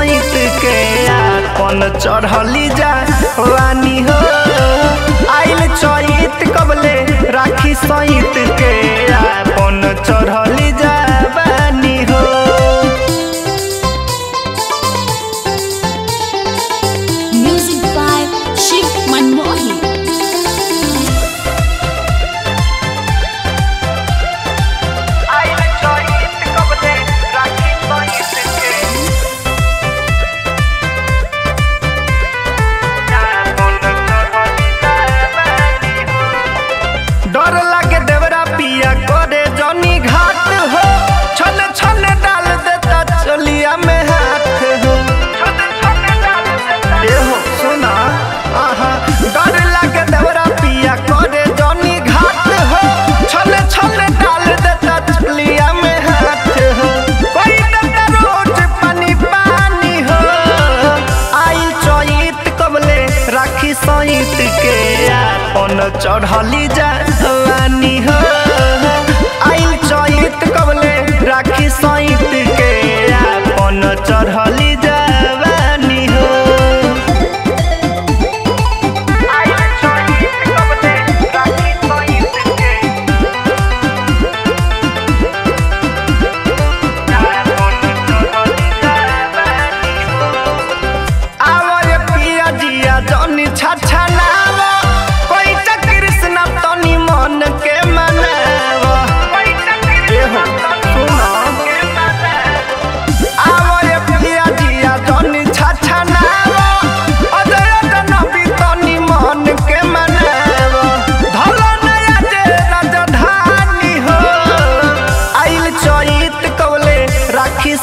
मोइत के आपन चढ़ली जा? वानी हो, आइल चैत कबले राखी सैत के आपन चढ़ के। अपन चढ़ली जा भवानी हो।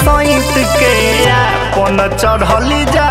सैत के। अपन चढ़ली जा